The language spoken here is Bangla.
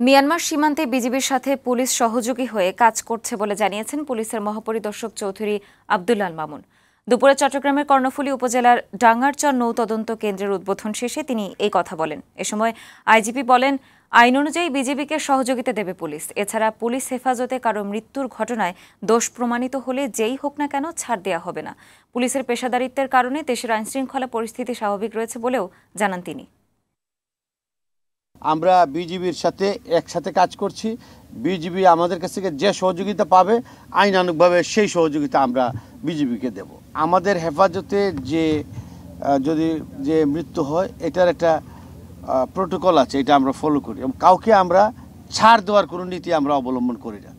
মিয়ানমার সীমান্তে বিজিবির সাথে পুলিশ সহযোগী হয়ে কাজ করছে বলে জানিয়েছেন পুলিশের মহাপরিদর্শক চৌধুরী আব্দুল্লাল মামুন। দুপুরে চট্টগ্রামের কর্ণফুলী উপজেলার ডাঙ্গারচর নৌ তদন্ত কেন্দ্রের উদ্বোধন শেষে তিনি এই কথা বলেন। এ সময় আইজিপি বলেন, আইন অনুযায়ী বিজিবিকে সহযোগিতা দেবে পুলিশ। এছাড়া পুলিশ হেফাজতে কারও মৃত্যুর ঘটনায় দোষ প্রমাণিত হলে যেই হোক না কেন ছাড় দেওয়া হবে না। পুলিশের পেশাদারিত্বের কারণে দেশের আইনশৃঙ্খলা পরিস্থিতি স্বাভাবিক রয়েছে বলেও জানান তিনি। আমরা বিজিবির সাথে একসাথে কাজ করছি। বিজিবি আমাদের কাছ থেকে যে সহযোগিতা পাবে, আইনানুগভাবে সেই সহযোগিতা আমরা বিজিবিকে দেব। আমাদের হেফাজতে যে যদি যে মৃত্যু হয়, এটার একটা প্রোটোকল আছে, এটা আমরা ফলো করি এবং কাউকে আমরা ছাড় দেওয়ার কোনো নীতি আমরা অবলম্বন করি না।